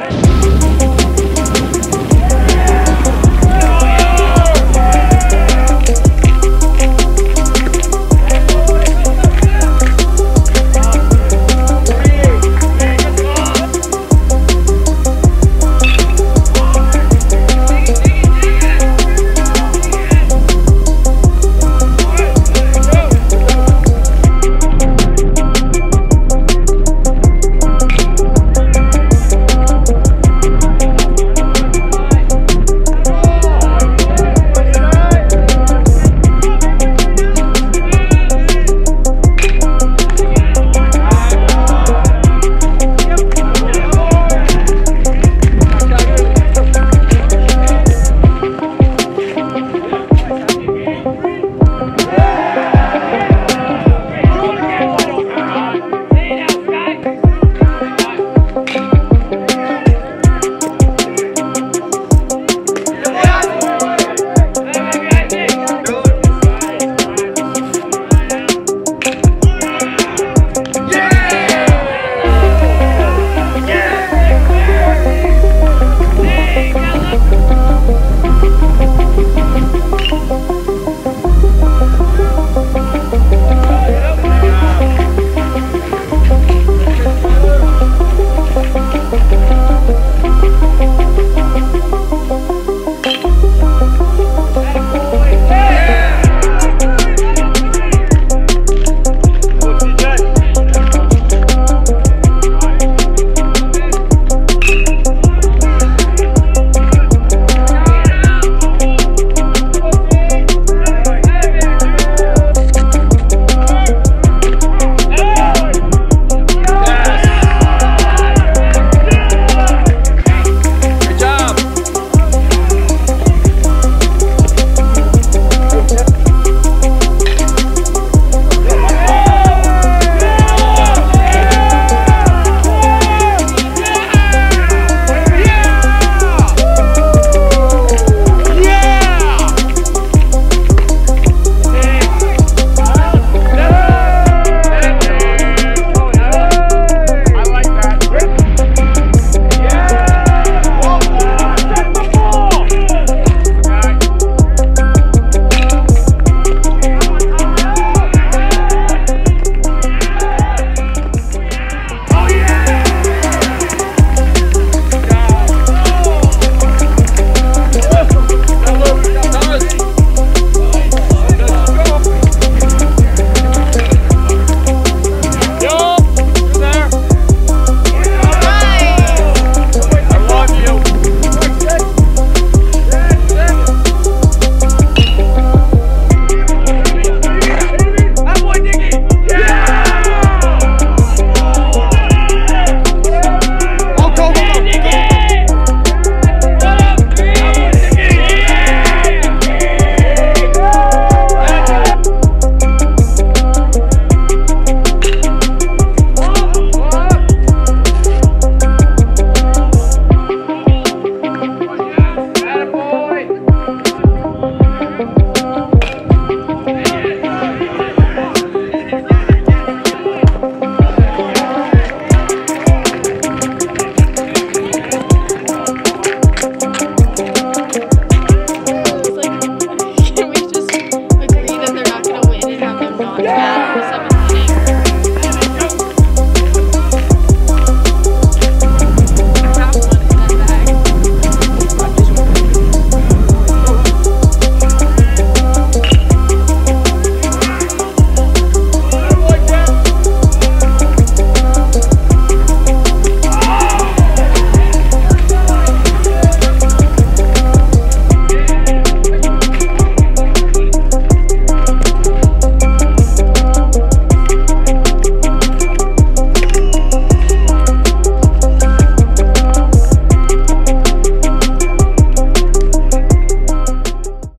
Yeah. Yeah.